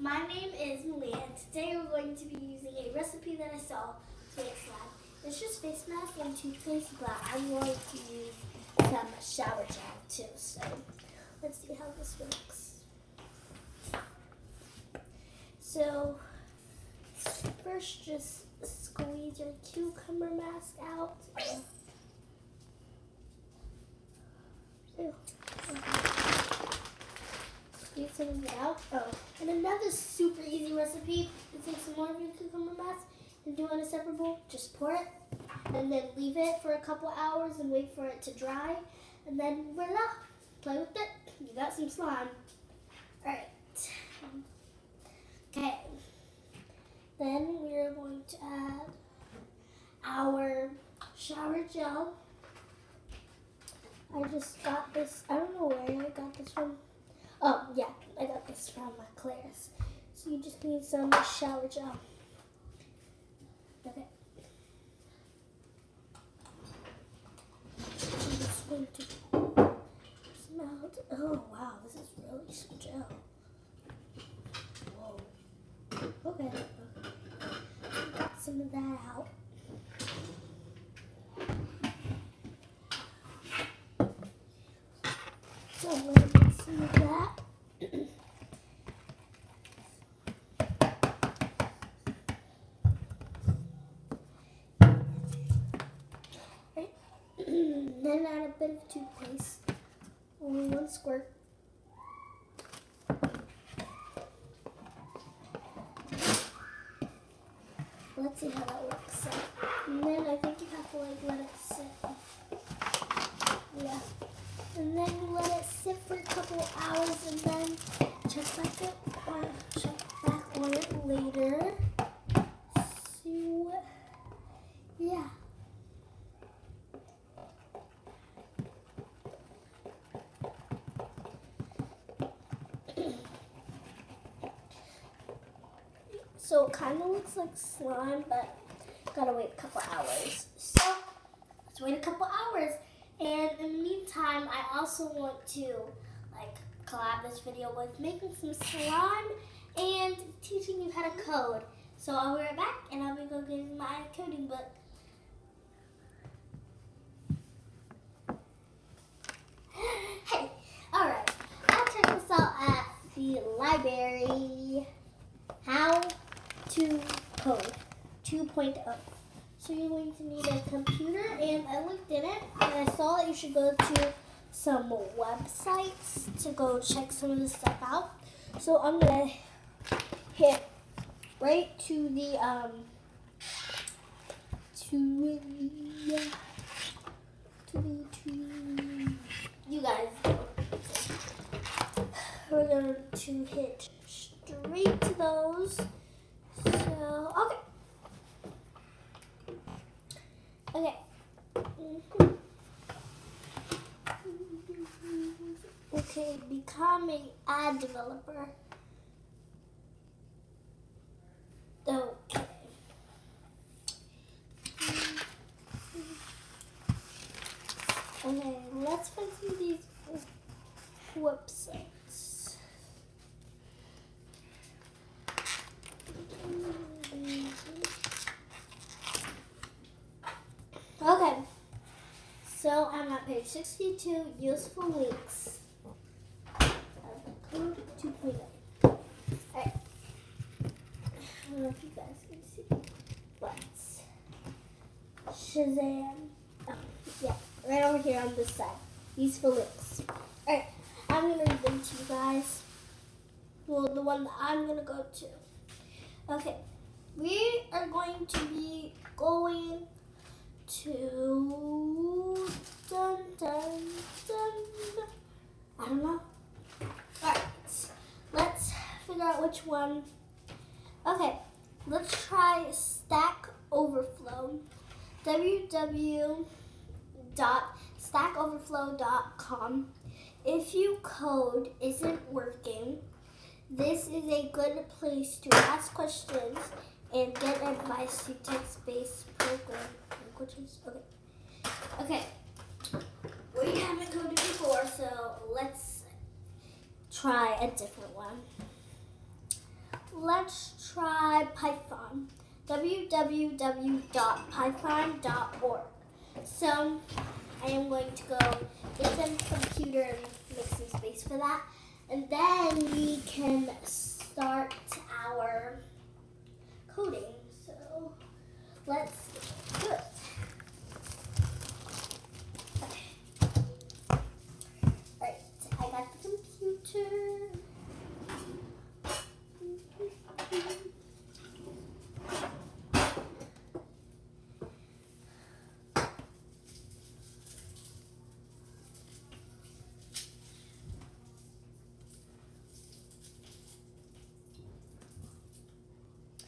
my name is Malia, and today we're going to be using a recipe that I saw to make slime. It's just face mask and toothpaste, but I'm going to use some shower gel too. So let's see how this works. So first, just squeeze your cucumber mask out. Ew. Of it out. Oh, and another super easy recipe to take some more of your cucumber mask and do in a separate bowl. Just pour it and then leave it for a couple hours and wait for it to dry. And then voila, play with it. You got some slime. All right. Okay. Then we're going to add our shower gel. I just got this, I don't know where I got this from. Oh, yeah, I got this from uh, Claire's. So you just need some shower gel. Okay. I'm just going to smell. Oh wow, this is really some gel. Whoa. Okay. Got some of that out. So Of that. then add a bit of toothpaste, only one squirt. Let's see how that works. And then I think you have to like let it sit. Yeah. And then you let it sit for a couple hours and then check back it or check back on it later. What yeah. So it kind of looks like slime, but gotta wait a couple hours. So let's wait a couple hours. And in the meantime, I also want to like collab this video with making some slime and teaching you how to code. So I'll be right back and I'll be going to get my coding book. hey, alright. I'll check this out at the library. How to code 2.0. So you're going to need a computer and I looked in it and I saw that you should go to some websites to go check some of this stuff out. So I'm gonna hit right to the um to the to the to you guys we're going to hit straight to those. So okay. Okay. Mm-hmm. Okay, become a ad developer. Okay. Okay, let's find some of these websites. Okay, so I'm at page 62, useful links. Code 2.0. Alright. I don't know if you guys can see. Let's Shazam. Oh, yeah, right over here on this side. Useful links. Alright, I'm going to read them to you guys. Well, the one that I'm going to go to. Okay, we are going to be going to dun dun dun. I don't know. Figure out which one. Okay, let's try Stack Overflow. www.stackoverflow.com. If your code isn't working, this is a good place to ask questions and get advice to text-based program languages. Okay. Okay. We haven't coded before, so let's try a different one. Let's try Python. www.python.org. So I am going to go get some computer and make some space for that. And then we can start our coding. So let's do it. Alright, I got the computer.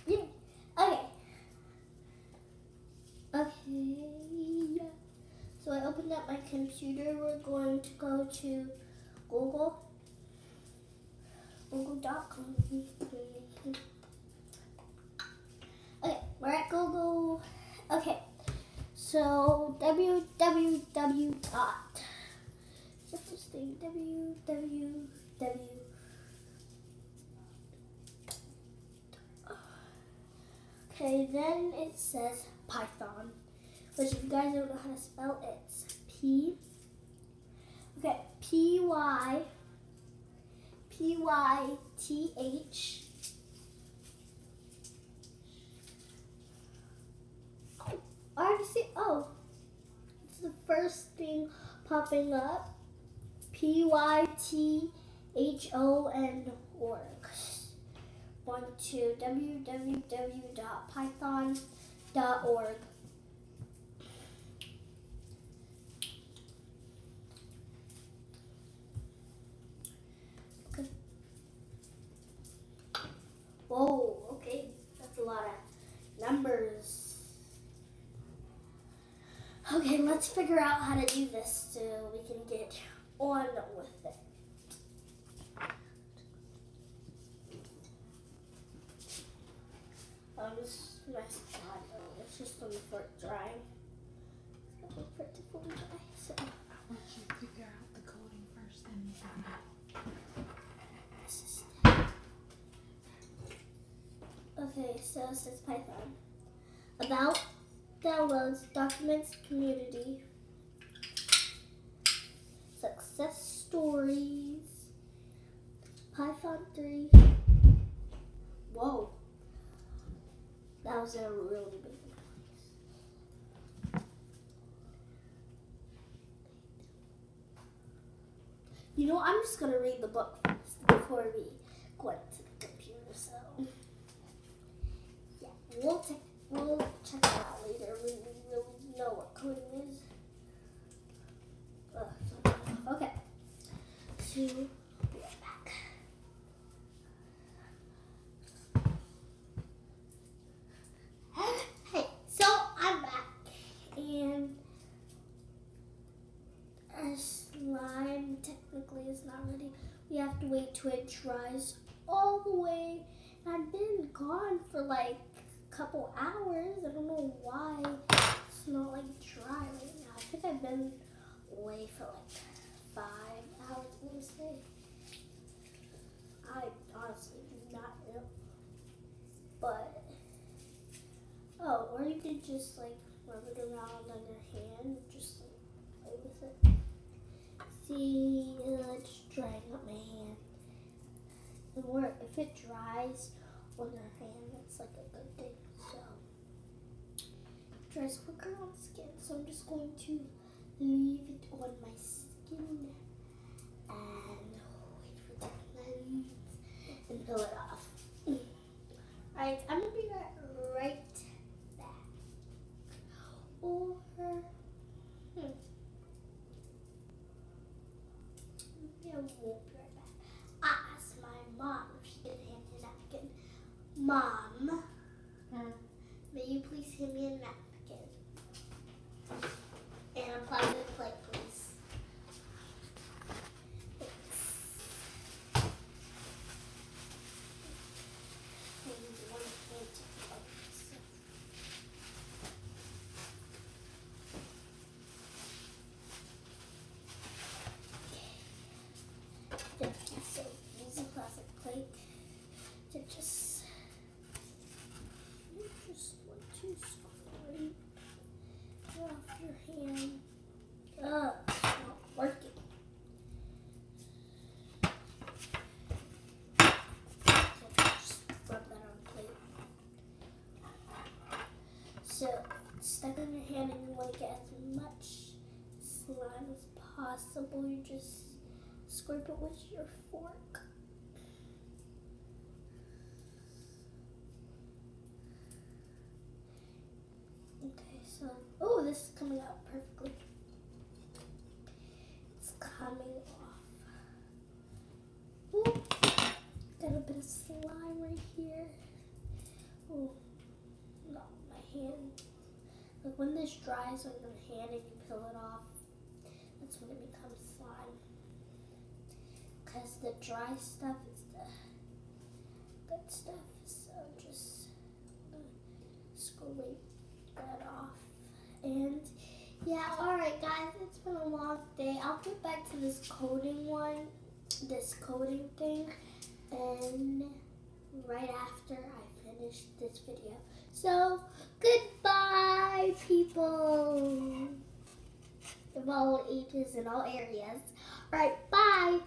Yeah. Okay. Okay. So I opened up my computer. We're going to go to Google. Google.com. Okay, we're at Google. Okay. So www this thing? www Okay, then it says Python, which if you guys don't know how to spell, it's P. Okay, P Y P Y T H. Oh, see. Oh, it's the first thing popping up. P Y T H O N org one to www.python.org. Okay. Whoa, okay, that's a lot of numbers. Okay, let's figure out how to do this so we can get on with it. Um, this is my spot. It's just on the foot drying. Gotta wait for it to fully dry. So I want you to figure out the coding first, then you can Okay, so it says Python. About downloads, documents, community, success stories, Python 3. Whoa. That was a really big noise. You know, I'm just gonna read the book first before we go into the computer. So, yeah, we'll we'll check it out later when we really know what coding is. Ugh, so- okay, back. Hey, so I'm back, and our slime technically is not ready. We have to wait till it dries all the way. And I've been gone for like a couple hours. I don't know why it's not like dry right now. I think I've been away for like five hours. Let me say. I honestly do not know, but. Oh, or you just like rub it around on your hand, just like play with it. See, it's drying up my hand. And where if it dries on your hand, that's like a good thing. So it dries quicker on skin. So I'm just going to leave it on my skin and wait for to cleanse and peel it off. Alright, I'm gonna be right, right back. Or hmm. I asked my mom if she could hand me a napkin. Mom, Hmm. may you please hand me a napkin? And a plastic plate, please. Thanks. And one hand to focus. Okay. So use a plastic plate to just stuck on your hand and you want to get as much slime as possible, you just scrape it with your fork. Okay, so oh, this is coming out perfectly. It's coming off. Ooh, got a bit of slime right here. Oh, no, my hand. Like when this dries on your hand and you peel it off, that's when it becomes slime. Because the dry stuff is the good stuff. So just scrape that off. And yeah, alright guys, it's been a long day. I'll get back to this coding one, this coding thing, and right after I finish this video. So, goodbye, people of all ages and all areas. Alright, bye.